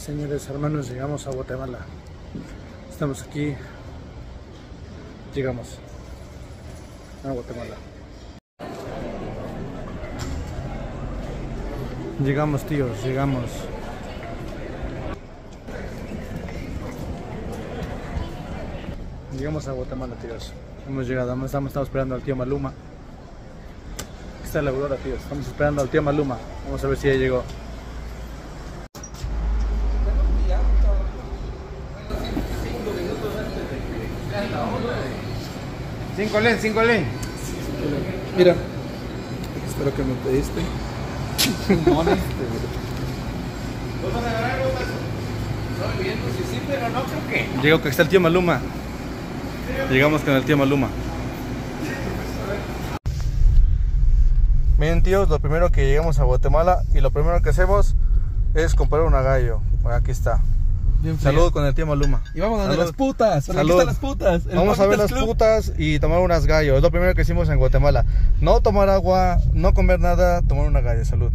Señores hermanos, llegamos a Guatemala. Estamos aquí. Llegamos a Guatemala. Llegamos, tíos, llegamos. Llegamos a Guatemala, tíos. Hemos llegado, estamos, estamos esperando al tío Maluma. Aquí está la aurora, tíos. Estamos esperando al tío Maluma. Vamos a ver si ya llegó. Cinco len, cinco len. Mira, espero que me pediste. Llegó que está el tío Maluma. Llegamos con el tío Maluma. Miren tíos, lo primero que llegamos a Guatemala y lo primero que hacemos es comprar una gallo. Aquí está. Saludos con el tío Maluma. Y vamos a ver las putas. Aquí están las putas. El Vamos a ver las Club. putas y tomar unas gallos. Es lo primero que hicimos en Guatemala. No tomar agua, no comer nada, tomar una gallo. Salud.